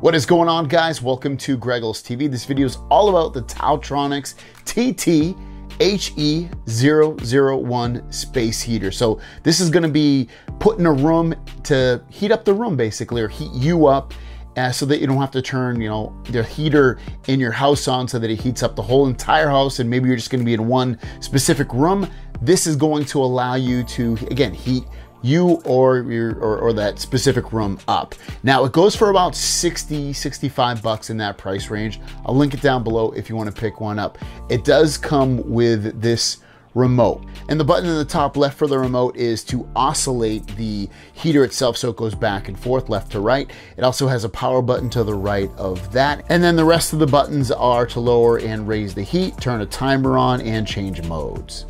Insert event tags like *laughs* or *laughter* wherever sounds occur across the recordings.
What is going on guys? Welcome to Greggles TV. This video is all about the Taotronics TT HE001 space heater. So this is gonna be put in a room to heat up the room basically, or heat you up uh, so that you don't have to turn, you know, the heater in your house on so that it heats up the whole entire house and maybe you're just gonna be in one specific room. This is going to allow you to, again, heat you or your or, or, that specific room up. Now it goes for about 60, 65 bucks in that price range. I'll link it down below if you want to pick one up. It does come with this remote. And the button in the top left for the remote is to oscillate the heater itself so it goes back and forth left to right. It also has a power button to the right of that. And then the rest of the buttons are to lower and raise the heat, turn a timer on, and change modes.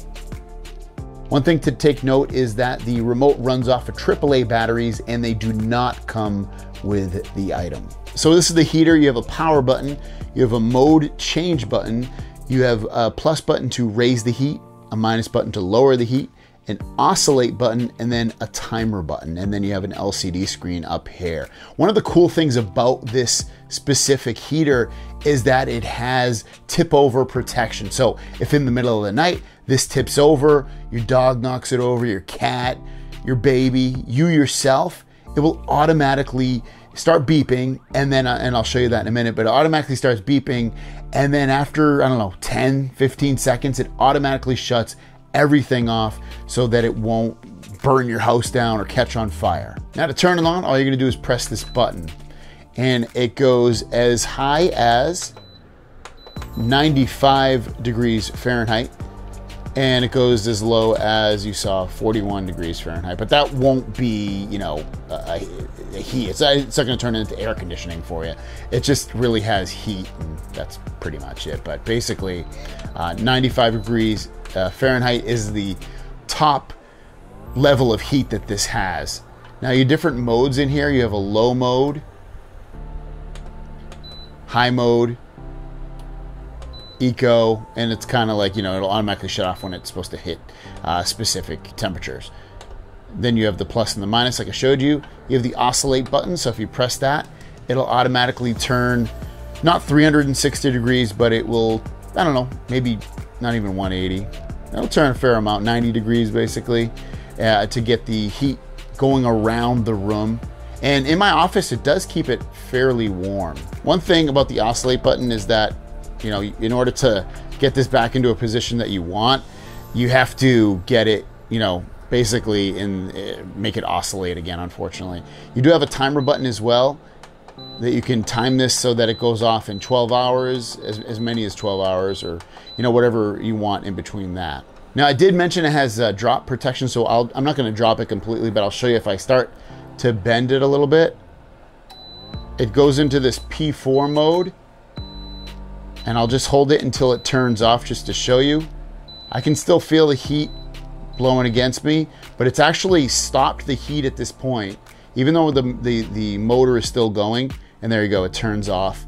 One thing to take note is that the remote runs off of AAA batteries and they do not come with the item. So this is the heater. You have a power button, you have a mode change button, you have a plus button to raise the heat, a minus button to lower the heat, an oscillate button, and then a timer button. And then you have an LCD screen up here. One of the cool things about this specific heater is that it has tip over protection. So if in the middle of the night, this tips over, your dog knocks it over, your cat, your baby, you yourself, it will automatically start beeping and then uh, and I'll show you that in a minute but it automatically starts beeping and then after I don't know 10 15 seconds it automatically shuts everything off so that it won't burn your house down or catch on fire. Now to turn it on, all you're gonna do is press this button and it goes as high as 95 degrees Fahrenheit and it goes as low as you saw 41 degrees Fahrenheit. But that won't be, you know, a, a heat. It's, it's not going to turn into air conditioning for you. It just really has heat, and that's pretty much it. But basically, uh, 95 degrees uh, Fahrenheit is the top level of heat that this has. Now, your different modes in here, you have a low mode, high mode, eco, and it's kind of like, you know, it'll automatically shut off when it's supposed to hit uh, specific temperatures. Then you have the plus and the minus, like I showed you. You have the oscillate button, so if you press that, it'll automatically turn not 360 degrees, but it will, I don't know, maybe not even 180. It'll turn a fair amount, 90 degrees basically, uh, to get the heat going around the room. And in my office, it does keep it fairly warm. One thing about the oscillate button is that you know, in order to get this back into a position that you want, you have to get it, you know, basically in eh, make it oscillate again. Unfortunately, you do have a timer button as well that you can time this so that it goes off in 12 hours, as, as many as 12 hours, or you know whatever you want in between that. Now I did mention it has uh, drop protection, so i am not going to drop it completely, but I'll show you if I start to bend it a little bit. It goes into this P4 mode and I'll just hold it until it turns off just to show you. I can still feel the heat blowing against me, but it's actually stopped the heat at this point, even though the, the, the motor is still going. And there you go, it turns off.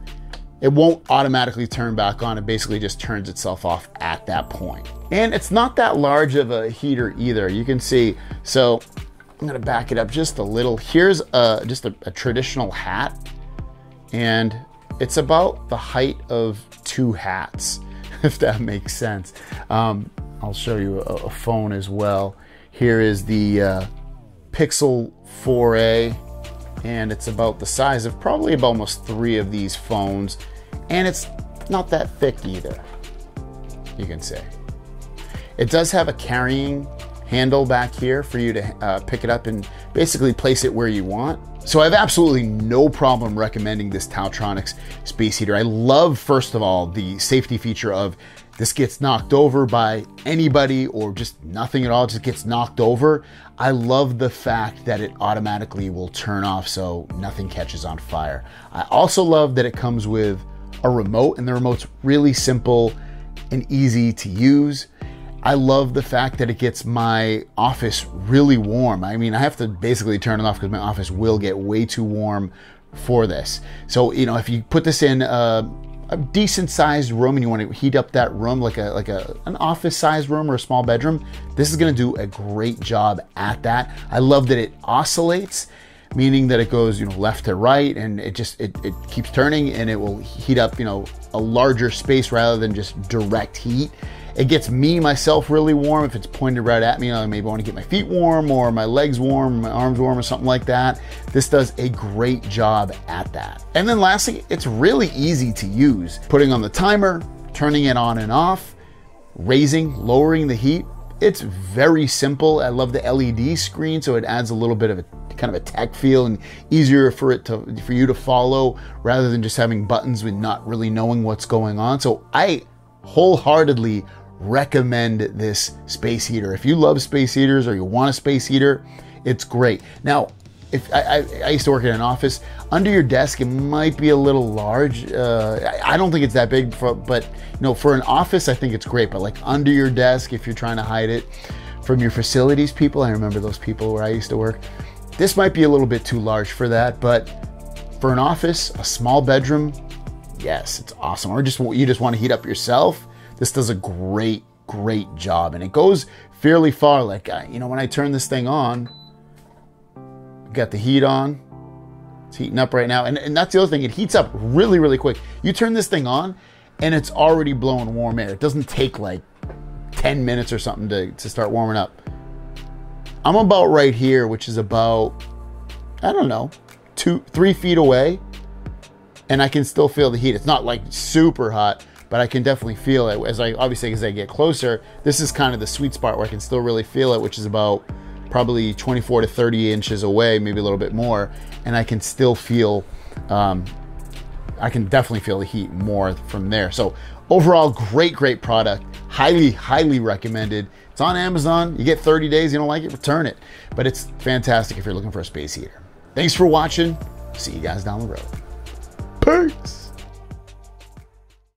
It won't automatically turn back on. It basically just turns itself off at that point. And it's not that large of a heater either. You can see, so I'm gonna back it up just a little. Here's a, just a, a traditional hat. And it's about the height of two hats, *laughs* if that makes sense. Um, I'll show you a, a, phone as well. Here is the uh, Pixel 4a, and it's about the size of probably about almost three of these phones, and it's not that thick either, you can say. It does have a carrying handle back here for you to uh, pick it up and basically place it where you want. So I have absolutely no problem recommending this Taotronics space heater. I love, first of all, the safety feature of this gets knocked over by anybody or just nothing at all, just gets knocked over. I love the fact that it automatically will turn off so nothing catches on fire. I also love that it comes with a remote and the remote's really simple and easy to use. I love the fact that it gets my office really warm. I mean, I have to basically turn it off because my office will get way too warm for this. So, you know, if you put this in a, a decent sized room and you want to heat up that room like a like a an office sized room or a small bedroom, this is going to do a great job at that. I love that it oscillates meaning that it goes, you know, left to right and it just it, it keeps turning and it will heat up, you know, a larger space rather than just direct heat. It gets me myself really warm if it's pointed right at me. I maybe want to get my feet warm or my legs warm, my arms warm, or something like that. This does a great job at that. And then lastly, it's really easy to use. Putting on the timer, turning it on and off, raising, lowering the heat. It's very simple. I love the LED screen, so it adds a little bit of a kind of a tech feel and easier for it to for you to follow rather than just having buttons with not really knowing what's going on. So I wholeheartedly recommend this space heater. If you love space heaters or you want a space heater, it's great. Now, if I, I, I used to work in an office, under your desk it might be a little large. Uh, I, I don't think it's that big, for, but you know, for an office, I think it's great. But like under your desk, if you're trying to hide it from your facilities people, I remember those people where I used to work. This might be a little bit too large for that, but for an office, a small bedroom, yes, it's awesome. Or just you just want to heat up yourself this does a great, great job. And it goes fairly far. Like, uh, you know, when I turn this thing on, got the heat on. It's heating up right now. And, and that's the other thing. It heats up really, really quick. You turn this thing on and it's already blowing warm air. It doesn't take like 10 minutes or something to, to start warming up. I'm about right here, which is about, I don't know, two, three feet away. And I can still feel the heat. It's not like super hot, but I can definitely feel it as I obviously as I get closer. This is kind of the sweet spot where I can still really feel it, which is about probably 24 to 30 inches away, maybe a little bit more, and I can still feel. Um, I can definitely feel the heat more from there. So overall, great, great product. Highly, highly recommended. It's on Amazon. You get 30 days. You don't like it, return it. But it's fantastic if you're looking for a space heater. Thanks for watching. See you guys down the road. Peace.